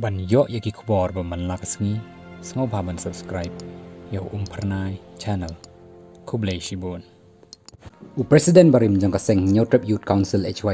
ban yo yaki kubor ba man lak sngi sngo ba ban subscribe. Yo um pernai channel. Kublai shibon u president barim jang kaseng nyotrep youth council hyc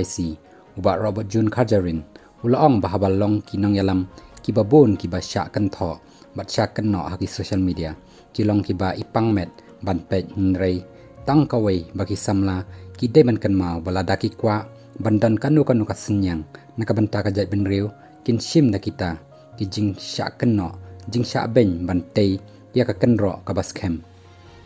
uba robert jun khajarin. Ulaong bahabal long kinong yalam. Kiba bon kiba sha kan tho. Bat sha kan no haki social media. Kilong kiba ipang met. Ban pe nrei tang kawai bagi samla ki de man kan mau bala daki kwa. Bandan kanu kanu kasenyang nakabanta kajat ben riu kin shim na kita ki jing sha kenno jing sha ben ban tei ya ka ken ro ka bas kem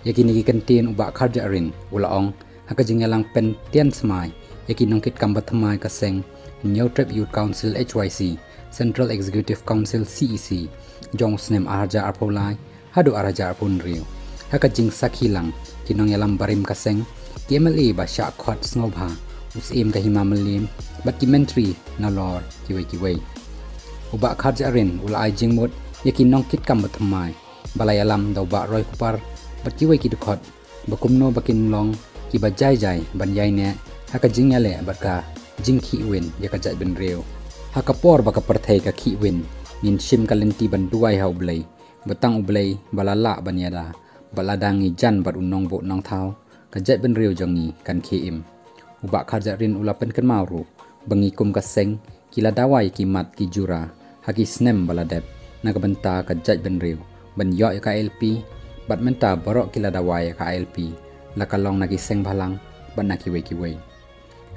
ya ki ni ki kan tin uba kharja rin ula ong ha ka jing yalang pen tian smai ya ki nong kit kam bat thmai ka seng new trip youth council hyc central executive council cec jong snem arja arpolai hadu araja arpun riu. Ha ka jing sakhilang ki nong yalam barim ka seng kemali ba sha khot snobha us em ka hima malim bat ki mentri na lor ki ki uba kharja rin ula ai jingmut yakin nong kit kam bathamai balai alam dau ba roi kupar baki wai ki dukhot bakumno bakin long ki ba jai jai ban yai ne haka jing yale baka jing khi win yaka jai ben reu haka por baka parthai ka khi win nin shim kalenti ban duai hau blai batang ublai balala ban yada baladangi jan bat unong bo nong thau ka jai ben reu jongi kan khi im uba kharja rin ulapen kan mauru bangi ka seng kila dawai ki mat ki jura hagi snem baladep nagabanta ka jaj ben riu ban yo ka LP bat menta borok kila dawai ka LP lakalong nagi seng balang ban naki we ki we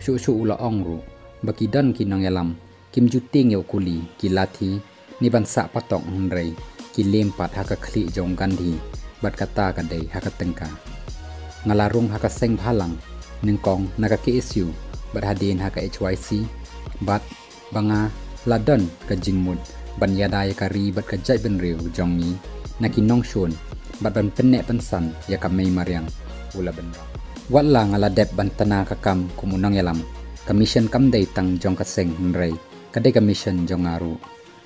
shu shu ula ong ru baki dan ki nong yalam kim juting yo kuli ki lathi ni ban sa patong hunrei ki lempat haka khli jong gandhi bat kata ka dei haka tengka ngalarung haka seng balang nengkong naga KSU bat hadin haka HYC bat banga ladon ka jingmut ban yadai ka ri bat ka jai ben riu jong ni. Na ki nong shun. Bat ban penne pan san ya ka mei mariang. Ula ben wat la ngala dep ban tana ka kam kumunang yalam commission kam dei tang jong ka seng nrei ka de commission jong aru.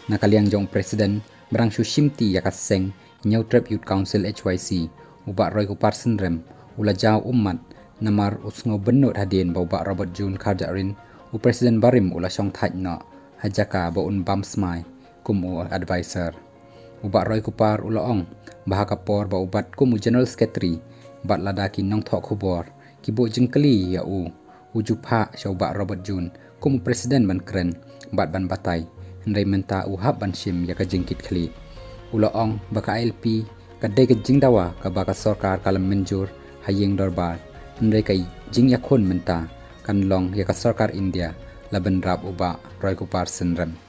Na kaliang jong president berang shu shimti ya ka seng nyau trap youth council HYC uba roi ku parsen rem. Ula jaw ummat namar usngo benot hadin bau ba Robert Jun Karjarin u president barim ula shong thaj no hajaka ba un bam smai kum advisor ubat roy kupar ulaong bahaka por ba ubat kum general secretary bat ladaki nong thok khubor ki bo jingkali ya u. Uju pha shau ba robert jun kum president ban kren bat ban batai ndai menta u hab ban shim ya ka jingkit khli ulaong baka lp ka de ka jingdawa ka baka sarkar kalam menjur hayeng dorbar. Ndai kai jing ya khon menta kan long ya ka sarkar india laban rap uba roy kupar senrem